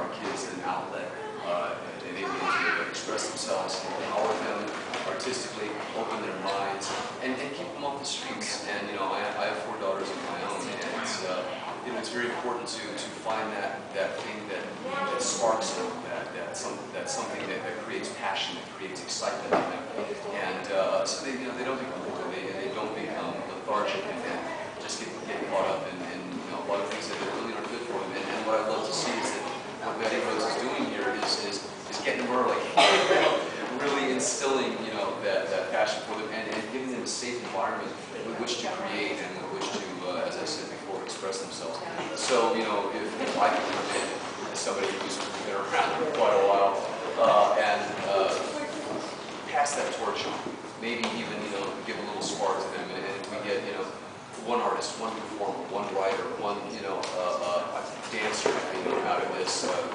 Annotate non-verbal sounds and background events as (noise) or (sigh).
our kids an outlet, uh, enable them to express themselves, empower them artistically, open their minds, and, and keep them off the streets. And you know, I, I have four daughters of my own, and it's, uh, you know, it's very important to, to find that, that thing that, that sparks them, that, that, some, that's something that, that creates passion, that creates excitement in them. And uh, so they, you know, they don't become bored, they, they don't become lethargic and, and just get, get caught up in, in you know, a lot of things that really aren't good for them. And, and what I love to see is that what Mattie Rhodes is doing here is, getting early, (laughs) really instilling, you know, that, that passion for them and, and giving them a safe environment with which to create and with which to, uh, as I said before, express themselves. So, you know, if, if I come in as somebody who's been around for quite a while uh, and uh, pass that torch on, maybe even, you know, give a little spark to them and, and if we get, you know, one artist, one performer, one writer, one, you know, uh, uh, dancer, you know, out of this, uh,